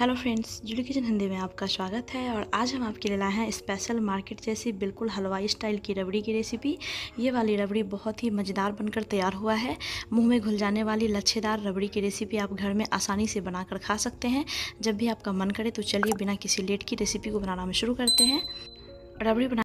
Hello friends जुड़ी kitchen Hindi में आपका स्वागत है और आज हम आपके लिए लाए हैं स्पेशल मार्केट जैसी बिल्कुल हलवाई स्टाइल की रबड़ी की रेसिपी। ये वाली रबड़ी बहुत ही मज़ेदार बनकर तैयार हुआ है। मुँह में घुल जाने वाली लच्छेदार रबड़ी की रेसिपी आप घर में आसानी से बनाकर खा सकते हैं। जब भी आपका मन करे तो चलिए बिना किसी लेट की रेसिपी को बनाना हम शुरू करते हैं। रबड़ी बना